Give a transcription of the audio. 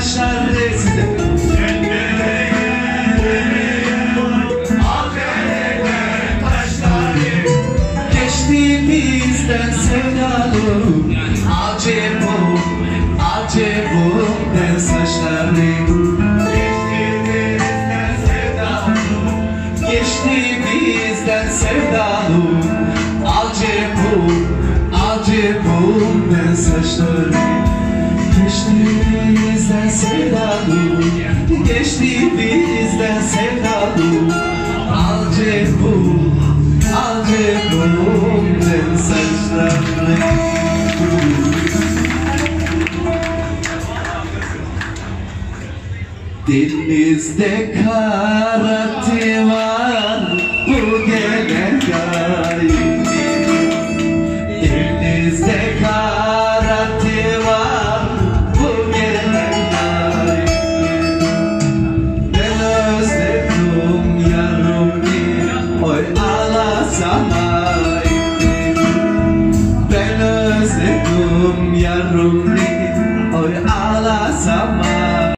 taşları size. Geçtiğimizden sevdalı Acep bu, acep bu. Ben saçları Geçtiğimizden sevdalı Geçtiğimizden sevdalı Acep bu, acep bu. Ben saçları Geçtiğimizden sevdalı Geçtiğimizden sevdalı Acep bu, acep bu Ben saçları Denizde karate oy ala samay. Benes etum yarum oy ala samay.